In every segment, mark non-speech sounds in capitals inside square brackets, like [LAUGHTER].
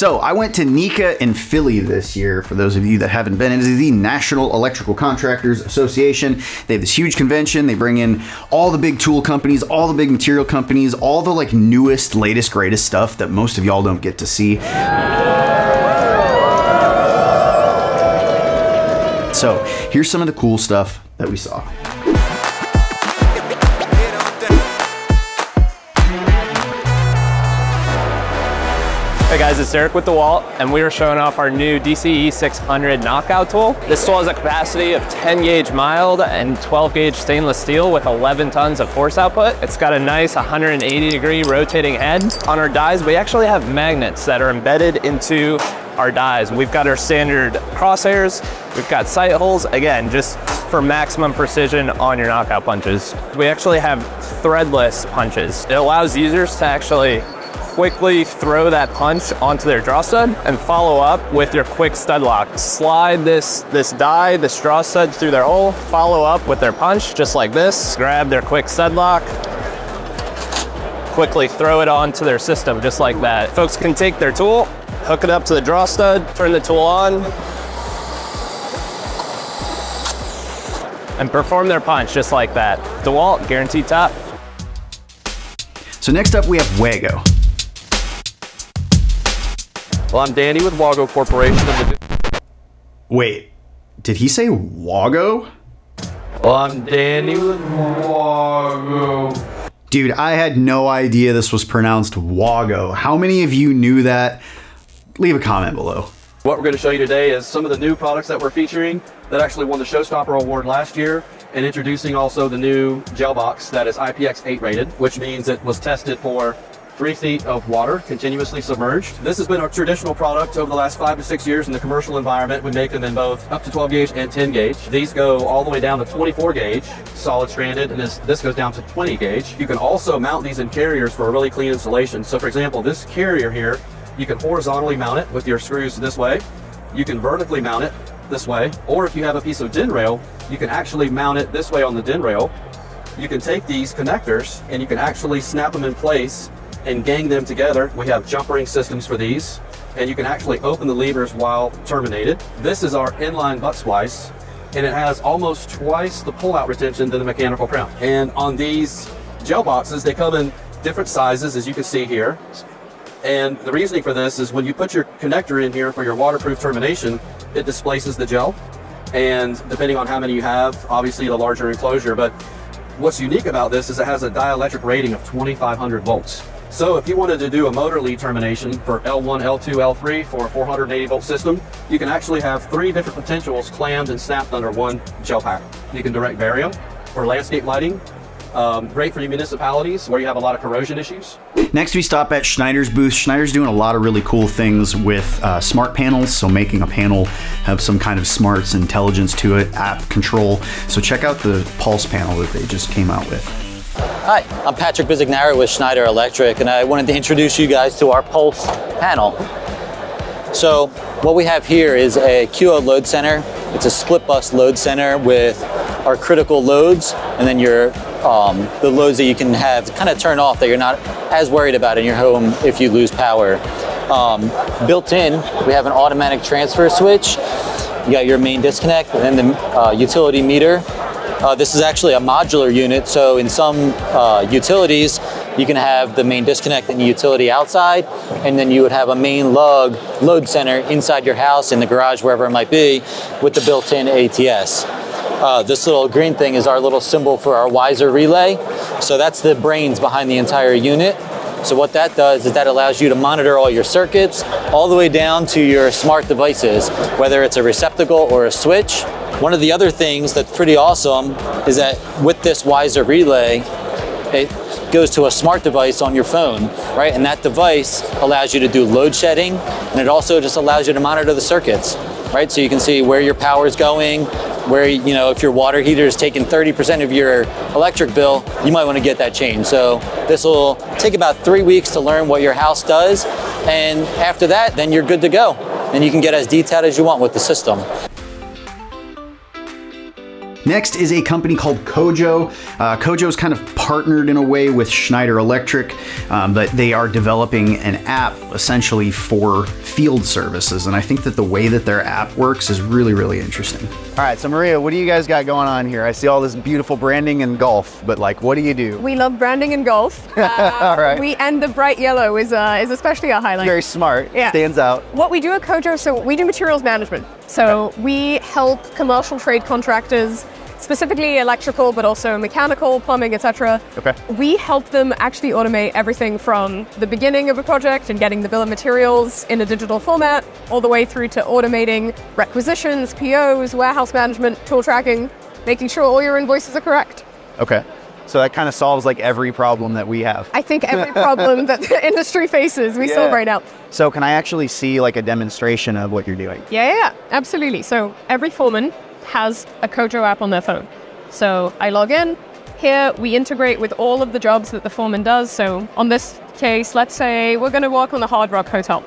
So I went to NECA in Philly this year. For those of you that haven't been, it is the National Electrical Contractors Association. They have this huge convention. They bring in all the big tool companies, all the big material companies, all the like newest, latest, greatest stuff that most of y'all don't get to see. So here's some of the cool stuff that we saw. Hey guys, it's Eric with The DeWalt, and we are showing off our new DCE 600 knockout tool. This tool has a capacity of 10 gauge mild and 12 gauge stainless steel with 11 tons of force output. It's got a nice 180 degree rotating head. On our dies, we actually have magnets that are embedded into our dies. We've got our standard crosshairs, we've got sight holes, again, just for maximum precision on your knockout punches. We actually have threadless punches. It allows users to actually quickly throw that punch onto their draw stud and follow up with your quick stud lock. Slide this, this die, this draw stud through their hole, follow up with their punch just like this, grab their quick stud lock, quickly throw it onto their system just like that. Folks can take their tool, hook it up to the draw stud, turn the tool on, and perform their punch just like that. DeWalt, guaranteed top. So next up we have Wago. Well, I'm Danny with Wago Corporation. Wait, did he say Wago? Well, I'm Danny with Wago. Dude, I had no idea this was pronounced Wago. How many of you knew that? Leave a comment below. What we're going to show you today is some of the new products that we're featuring that actually won the Showstopper Award last year and introducing also the new gel box that is IPX8 rated, which means it was tested for three feet of water continuously submerged. This has been our traditional product over the last five to six years in the commercial environment. We make them in both up to 12 gauge and 10 gauge. These go all the way down to 24 gauge, solid stranded, and this, this goes down to 20 gauge. You can also mount these in carriers for a really clean installation. So for example, this carrier here, you can horizontally mount it with your screws this way. You can vertically mount it this way, or if you have a piece of DIN rail, you can actually mount it this way on the DIN rail. You can take these connectors and you can actually snap them in place and gang them together. We have jump ring systems for these, and you can actually open the levers while terminated. This is our inline butt splice, and it has almost twice the pull-out retention than the mechanical crown. And on these gel boxes, they come in different sizes, as you can see here. And the reasoning for this is when you put your connector in here for your waterproof termination, it displaces the gel. And depending on how many you have, obviously the larger enclosure, but what's unique about this is it has a dielectric rating of 2500 volts. So if you wanted to do a motor lead termination for L1, L2, L3 for a 480 volt system, you can actually have three different potentials clammed and snapped under one gel pack. You can direct barium for landscape lighting, um, great for municipalities where you have a lot of corrosion issues. Next, we stop at Schneider's booth. Schneider's doing a lot of really cool things with uh, smart panels, so making a panel have some kind of smarts intelligence to it, app control. So check out the Pulse panel that they just came out with. Hi, I'm Patrick Bizignara with Schneider Electric, and I wanted to introduce you guys to our Pulse panel. So what we have here is a QO load center. It's a split bus load center with our critical loads, and then your um, the loads that you can have kind of turn off that you're not as worried about in your home if you lose power. Um, built in, we have an automatic transfer switch. You got your main disconnect and then the uh, utility meter uh, this is actually a modular unit, so in some uh, utilities, you can have the main disconnect and the utility outside, and then you would have a main lug load center inside your house, in the garage, wherever it might be, with the built-in ATS. Uh, this little green thing is our little symbol for our Wiser relay. So that's the brains behind the entire unit. So what that does is that allows you to monitor all your circuits all the way down to your smart devices, whether it's a receptacle or a switch, one of the other things that's pretty awesome is that with this Wiser relay, it goes to a smart device on your phone, right? And that device allows you to do load shedding, and it also just allows you to monitor the circuits, right? So you can see where your power is going, where, you know, if your water heater is taking 30% of your electric bill, you might want to get that changed. So this will take about three weeks to learn what your house does. And after that, then you're good to go. And you can get as detailed as you want with the system. Next is a company called Kojo. Uh, Kojo's kind of partnered in a way with Schneider Electric, um, but they are developing an app essentially for field services. And I think that the way that their app works is really, really interesting. All right, so Maria, what do you guys got going on here? I see all this beautiful branding and golf, but like, what do you do? We love branding and golf. [LAUGHS] Uh, all right. We and the bright yellow is uh, is especially a highlight. Very smart. Yeah. Stands out. What we do at Kojo, so we do materials management. So we help commercial trade contractors, specifically electrical, but also mechanical, plumbing, etc. Okay. We help them actually automate everything from the beginning of a project and getting the bill of materials in a digital format, all the way through to automating requisitions, POs, warehouse management, tool tracking, making sure all your invoices are correct. Okay. So that kind of solves like every problem that we have. I think every [LAUGHS] problem that the industry faces, we solve right now. So can I actually see like a demonstration of what you're doing? Yeah, yeah, yeah, absolutely. So every foreman has a Kojo app on their phone. So I log in. Here we integrate with all of the jobs that the foreman does. So on this case, let's say we're going to work on the Hard Rock Hotel.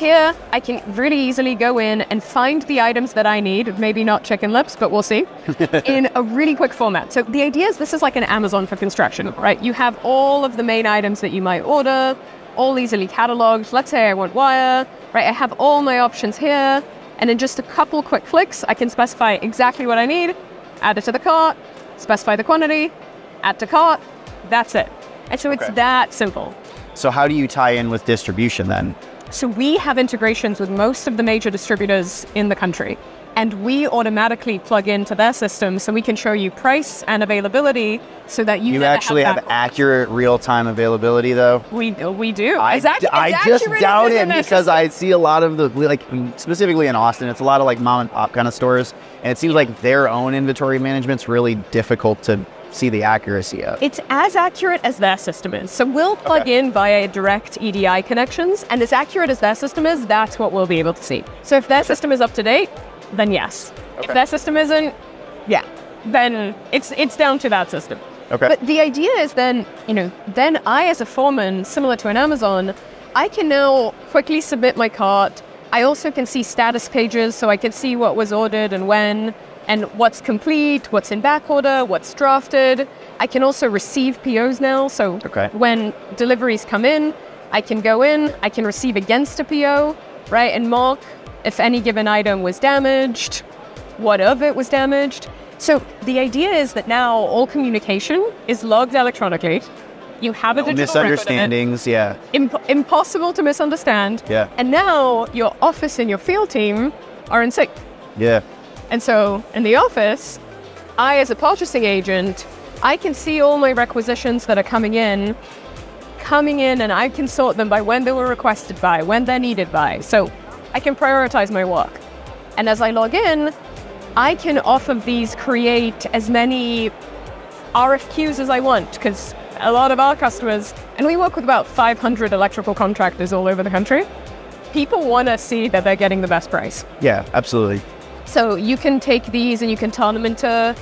Here, I can really easily go in and find the items that I need, maybe not chicken lips, but we'll see, [LAUGHS] in a really quick format. So the idea is this is like an Amazon for construction, right? You have all of the main items that you might order, all easily cataloged. Let's say I want wire, right? I have all my options here, and in just a couple quick clicks, I can specify exactly what I need, add it to the cart, specify the quantity, add to cart, that's it. And so it's that simple. So how do you tie in with distribution then? So we have integrations with most of the major distributors in the country. And we automatically plug into their system so we can show you price and availability so that you, You actually have that- accurate real-time availability though. We, we do. I, I just doubt it because system. I see a lot of the like specifically in Austin, it's a lot of like mom and pop kind of stores, and it seems like their own inventory management's really difficult to see the accuracy of. It's as accurate as their system is. So we'll plug Okay. in via direct EDI connections, and as accurate as their system is, that's what we'll be able to see. So if their system is up to date, then yes. If their system isn't, yeah, then it's it's down to that system. Okay. But the idea is then, you know, then I as a foreman, similar to an Amazon, I can now quickly submit my cart. I also can see status pages, so I can see what was ordered and when, and what's complete, what's in back order, what's drafted. I can also receive POs now, so Okay. when deliveries come in, I can go in, I can receive against a PO, right, and mark if any given item was damaged, what of it was damaged. So the idea is that now all communication is logged electronically. You have a No digital record of it. misunderstandings, yeah. Imp- impossible to misunderstand. Yeah. And now your office and your field team are in sync. Yeah. And so in the office, I, as a purchasing agent, I can see all my requisitions that are coming in, coming in, and I can sort them by when they were requested by, when they're needed by. So I can prioritize my work. And as I log in, I can off of these create as many RFQs as I want because a lot of our customers, and we work with about 500 electrical contractors all over the country, people want to see that they're getting the best price. Yeah, absolutely. So you can take these and you can turn them into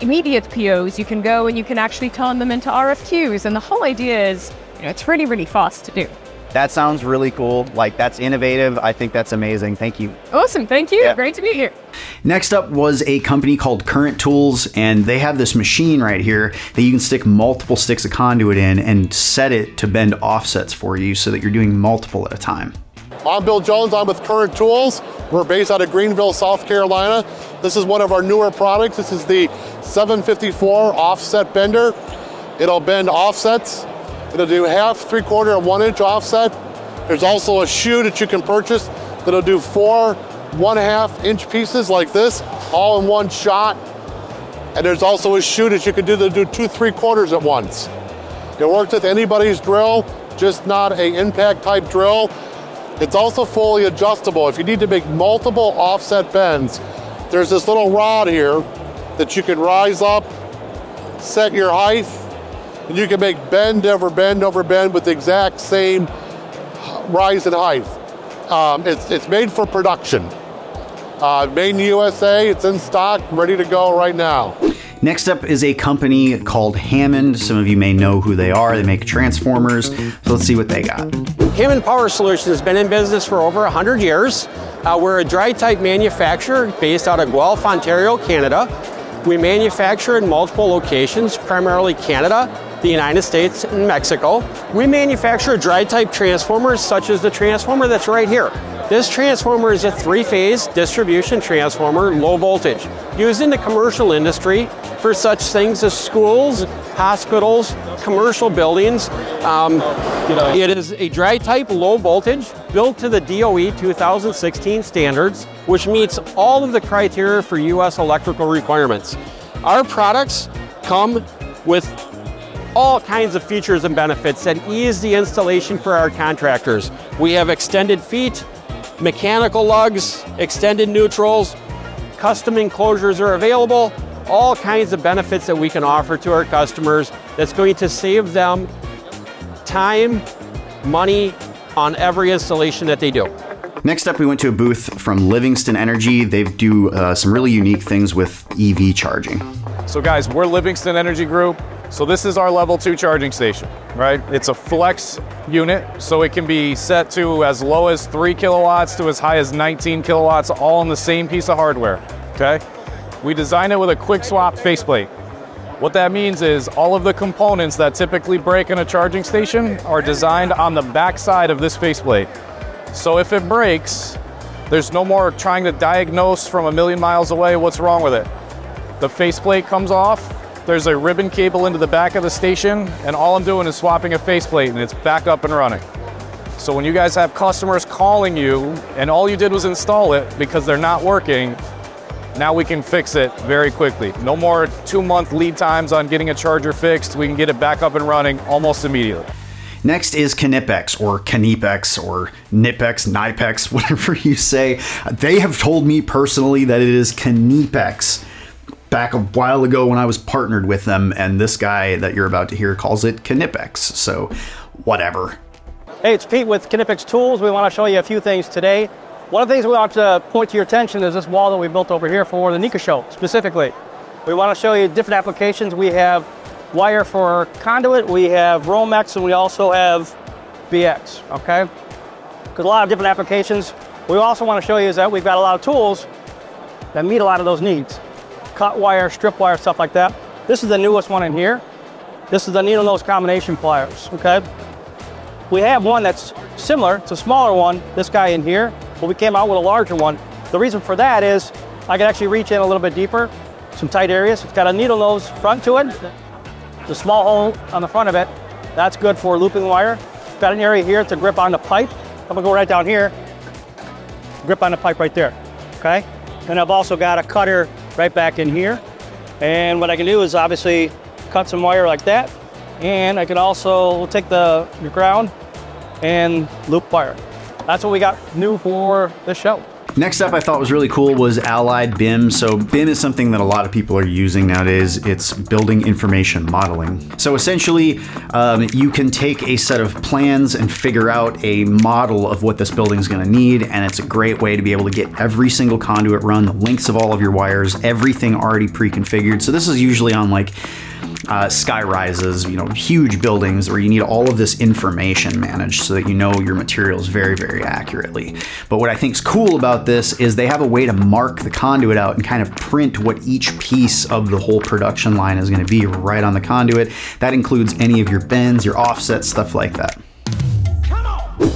immediate POs. You can go and you can actually turn them into RFQs. And the whole idea is, you know, it's really, really fast to do. That sounds really cool. Like that's innovative. I think that's amazing. Thank you. Awesome. Thank you. Yeah. Great to be here. Next up was a company called Current Tools, and they have this machine right here that you can stick multiple sticks of conduit in and set it to bend offsets for you so that you're doing multiple at a time. I'm Bill Jones. I'm with Current Tools. We're based out of Greenville, South Carolina. This is one of our newer products. This is the 754 offset bender. It'll bend offsets. It'll do half, three quarter, and one inch offset. There's also a shoe that you can purchase that'll do four one half inch pieces like this, all in one shot. And there's also a shoe that you can do that'll do two three quarters at once. It works with anybody's drill, just not a impact type drill. It's also fully adjustable. If you need to make multiple offset bends, there's this little rod here that you can rise up, set your height, and you can make bend over bend over bend with the exact same rise and height. Um, it's, it's made for production. Uh, made in USA, it's in stock, ready to go right now. Next up is a company called Hammond. Some of you may know who they are. They make transformers. So let's see what they got. Hammond Power Solutions has been in business for over 100 years. Uh, we're a dry type manufacturer based out of Guelph, Ontario, Canada. We manufacture in multiple locations, primarily Canada, the United States, and Mexico. We manufacture dry type transformers such as the transformer that's right here. This transformer is a three-phase distribution transformer, low voltage, used in the commercial industry for such things as schools, hospitals, commercial buildings. Um, it is a dry type low voltage built to the DOE 2016 standards, which meets all of the criteria for US electrical requirements. Our products come with all kinds of features and benefits that ease the installation for our contractors. We have extended feet, mechanical lugs, extended neutrals, custom enclosures are available, all kinds of benefits that we can offer to our customers that's going to save them time, money on every installation that they do. Next up, we went to a booth from Livingston Energy. They do uh, some really unique things with EV charging. So guys, we're Livingston Energy Group. So this is our level two charging station, right? It's a flex unit, so it can be set to as low as three kilowatts to as high as 19 kilowatts, all in the same piece of hardware, okay? We designed it with a quick swap faceplate. What that means is all of the components that typically break in a charging station are designed on the back side of this faceplate. So if it breaks, there's no more trying to diagnose from a million miles away what's wrong with it. The faceplate comes off, there's a ribbon cable into the back of the station, and all I'm doing is swapping a faceplate and it's back up and running. So when you guys have customers calling you and all you did was install it because they're not working, now we can fix it very quickly. No more two month lead times on getting a charger fixed. We can get it back up and running almost immediately. Next is Knipex or Knipex or Nipex, Nipex, [LAUGHS] whatever you say. They have told me personally that it is Canipex back a while ago when I was partnered with them, and this guy that you're about to hear calls it Canipex. So, whatever. Hey, it's Pete with Canipex Tools. We want to show you a few things today. One of the things we want to point to your attention is this wall that we built over here for the NECA show specifically. We want to show you different applications. We have wire for conduit, we have Romex, and we also have BX, okay? Because a lot of different applications. We also want to show you is that we've got a lot of tools that meet a lot of those needs cut wire, strip wire, stuff like that. This is the newest one in here. This is the needle nose combination pliers, okay? We have one that's similar, it's a smaller one, this guy in here, but we came out with a larger one. The reason for that is I can actually reach in a little bit deeper, some tight areas. It's got a needle nose front to it, the small hole on the front of it. That's good for looping wire. Got an area here to grip on the pipe. I'm gonna go right down here, grip on the pipe right there, okay? And I've also got a cutter right back in here. And what I can do is obviously cut some wire like that. And I can also take the, the ground and loop wire. That's what we got new for this show. Next up, I thought was really cool was Allied BIM. So BIM is something that a lot of people are using nowadays. It's building information modeling. So essentially, um, you can take a set of plans and figure out a model of what this building is going to need, and it's a great way to be able to get every single conduit run, the lengths of all of your wires, everything already pre-configured. So this is usually on like uh, sky rises, you know, huge buildings where you need all of this information managed so that you know your materials very, very accurately. But what I think is cool about this is they have a way to mark the conduit out and kind of print what each piece of the whole production line is going to be right on the conduit. That includes any of your bends, your offsets, stuff like that.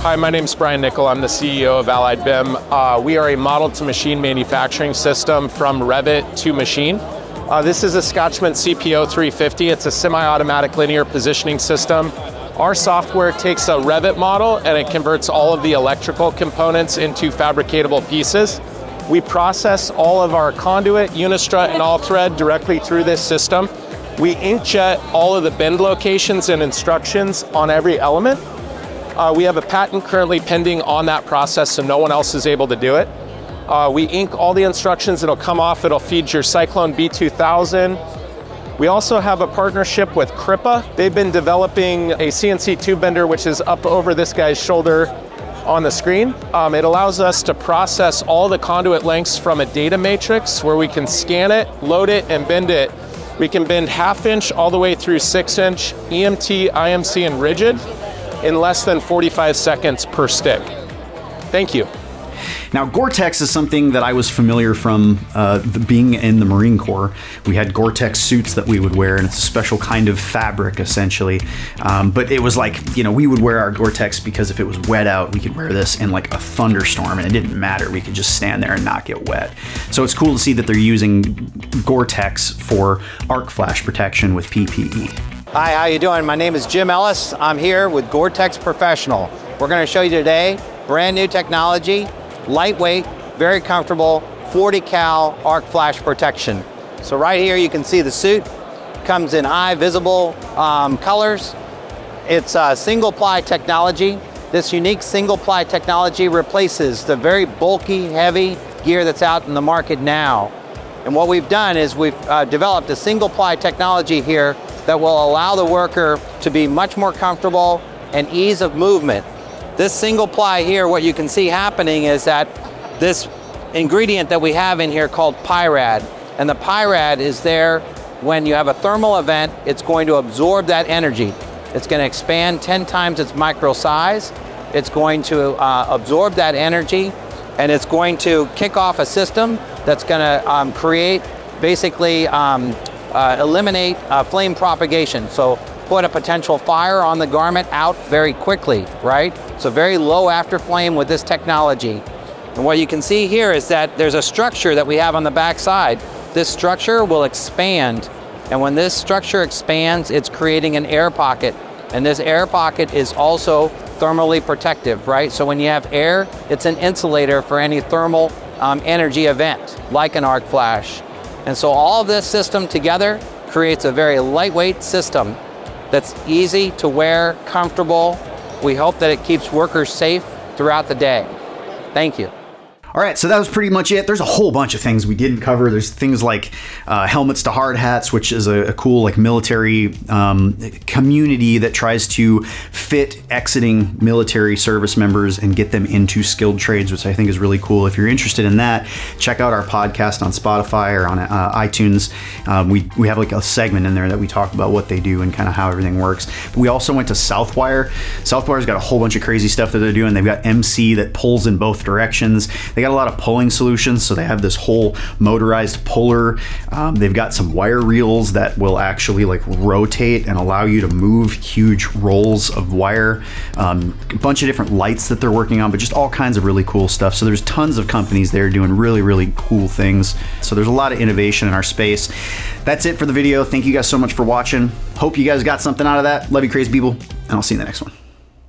Hi, my name is Brian Nickel. I'm the CEO of Allied BIM. Uh, we are a model to machine manufacturing system from Revit to machine. Uh, this is a Scotchman CPO 350. It's a semi-automatic linear positioning system. Our software takes a Revit model and it converts all of the electrical components into fabricatable pieces. We process all of our conduit, unistrut, and all thread directly through this system. We inkjet all of the bend locations and instructions on every element. Uh, we have a patent currently pending on that process, so no one else is able to do it. Uh, we ink all the instructions, it'll come off, it'll feed your Cyclone B2000. We also have a partnership with Crippa. They've been developing a CNC tube bender, which is up over this guy's shoulder on the screen. Um, it allows us to process all the conduit lengths from a data matrix where we can scan it, load it, and bend it We can bend half inch all the way through six inch EMT, IMC, and rigid in less than 45 seconds per stick. Thank you. Now, Gore-Tex is something that I was familiar from uh, the, being in the Marine Corps. We had Gore-Tex suits that we would wear, and it's a special kind of fabric, essentially. Um, but it was like, you know, we would wear our Gore-Tex because if it was wet out, we could wear this in like a thunderstorm, and it didn't matter. We could just stand there and not get wet. So it's cool to see that they're using Gore-Tex for arc flash protection with PPE. Hi, how you doing? My name is Jim Ellis. I'm here with Gore-Tex Professional. We're going to show you today brand new technology lightweight, very comfortable, 40 cal arc flash protection. So right here you can see the suit comes in eye visible um, colors. It's a single ply technology. This unique single ply technology replaces the very bulky, heavy gear that's out in the market now. And what we've done is we've uh, developed a single ply technology here that will allow the worker to be much more comfortable and ease of movement this single ply here, what you can see happening is that this ingredient that we have in here called Pyrad, and the Pyrad is there when you have a thermal event, it's going to absorb that energy. It's going to expand 10 times its micro size. It's going to uh, absorb that energy and it's going to kick off a system that's going to um, create, basically um, uh, eliminate uh, flame propagation. So put a potential fire on the garment out very quickly, right? So very low after flame with this technology. And what you can see here is that there's a structure that we have on the back side. This structure will expand. And when this structure expands, it's creating an air pocket. And this air pocket is also thermally protective, right? So when you have air, it's an insulator for any thermal um, energy event, like an arc flash. And so all of this system together creates a very lightweight system that's easy to wear, comfortable. We hope that it keeps workers safe throughout the day. Thank you. All right, so that was pretty much it. There's a whole bunch of things we didn't cover. There's things like uh, helmets to hard hats, which is a, a cool like military um, community that tries to fit exiting military service members and get them into skilled trades, which I think is really cool. If you're interested in that, check out our podcast on Spotify or on uh, iTunes. Um, we we have like a segment in there that we talk about what they do and kind of how everything works. But we also went to Southwire. Southwire's got a whole bunch of crazy stuff that they're doing. They've got MC that pulls in both directions. They got a lot of pulling solutions, so they have this whole motorized puller. Um, they've got some wire reels that will actually like rotate and allow you to move huge rolls of wire. Um, a bunch of different lights that they're working on, but just all kinds of really cool stuff. So there's tons of companies there doing really, really cool things. So there's a lot of innovation in our space. That's it for the video. Thank you guys so much for watching. Hope you guys got something out of that. Love you, crazy people, and I'll see you in the next one.